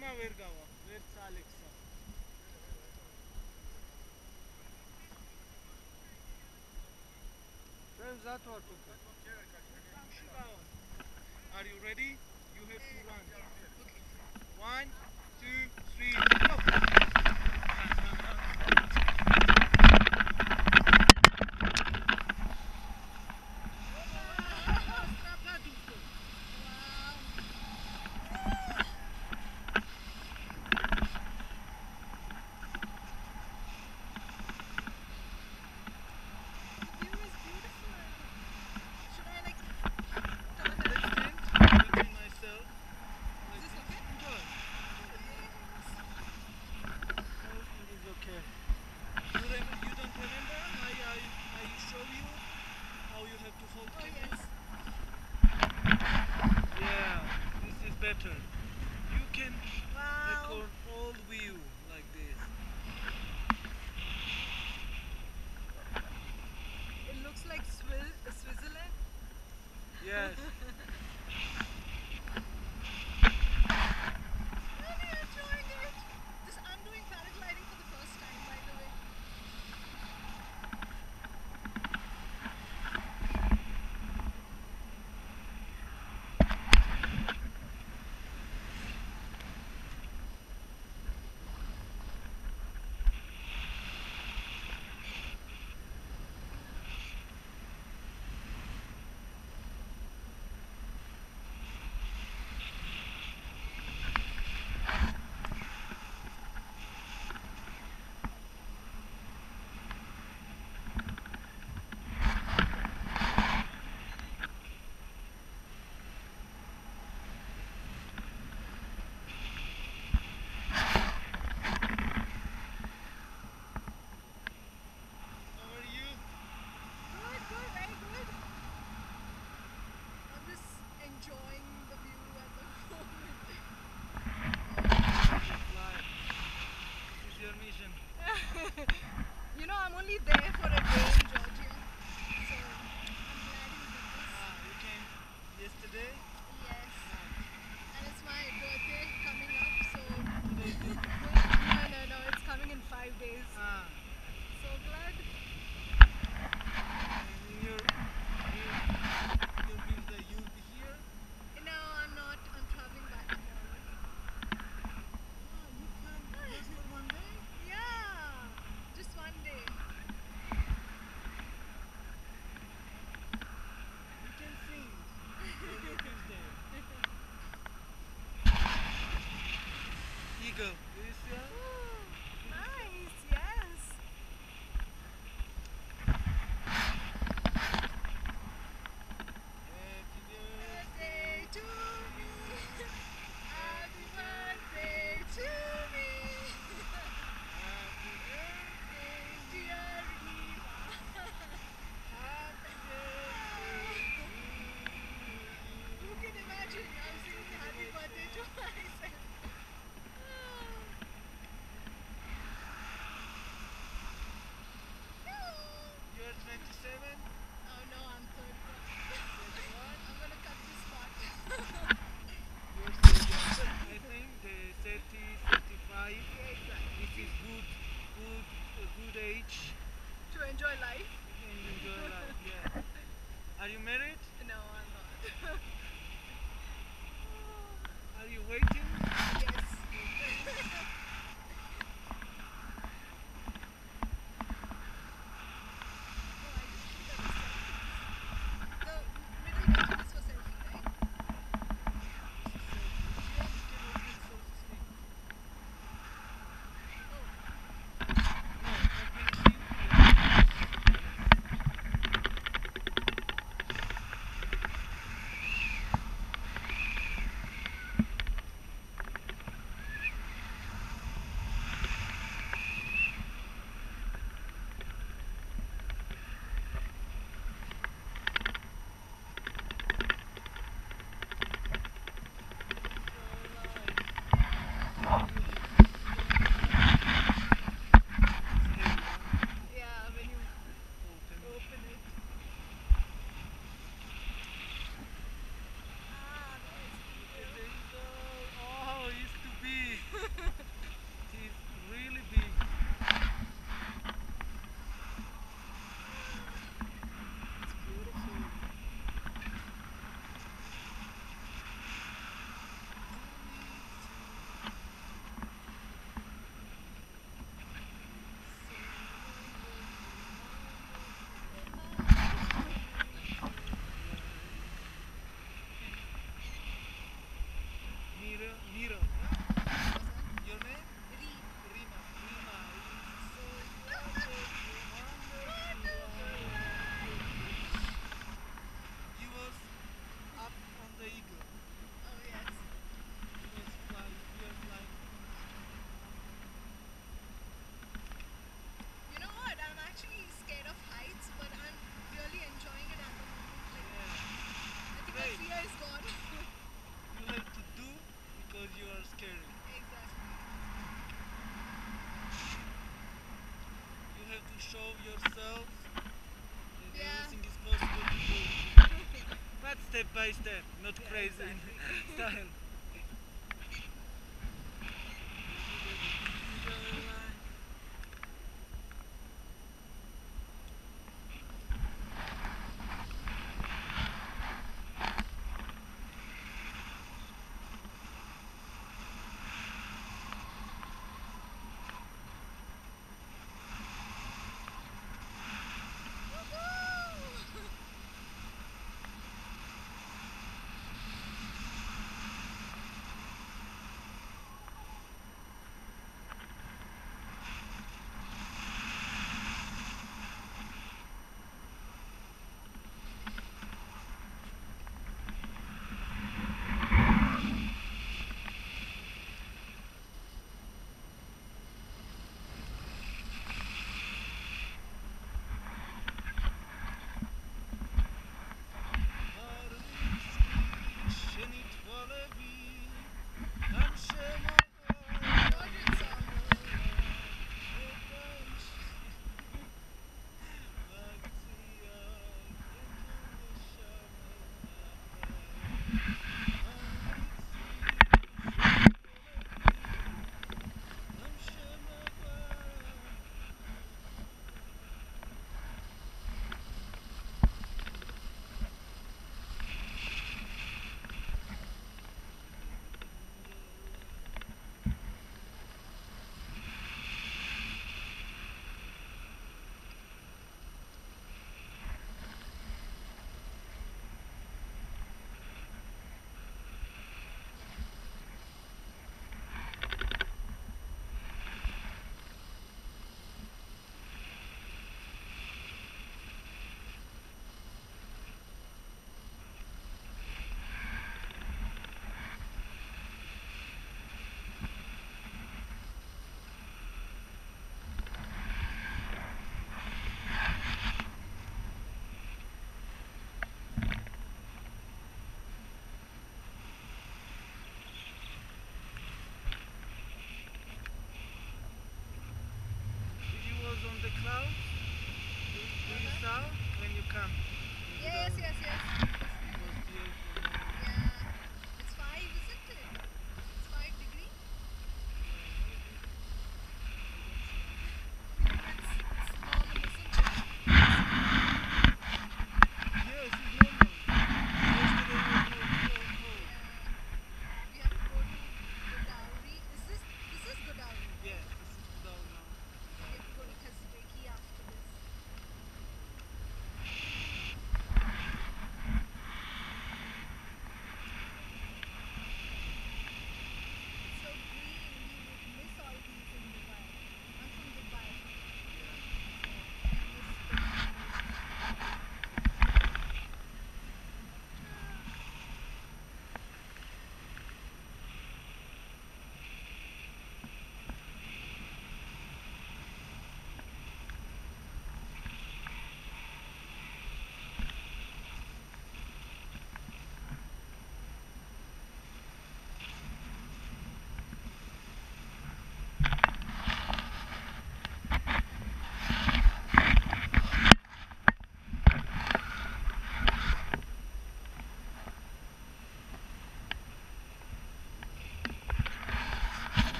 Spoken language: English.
არცმა ვერ გავა, ვერც ალექსა. ჩვენ მზად ვართ უკვე. Are you ready? You have to run. One, two, Yeah, this is better. You can view like this. It looks like Switzerland. Yes. do. your life? Know yourself that Yeah. everything is possible to do. But step by step, not Yeah, crazy exactly. style.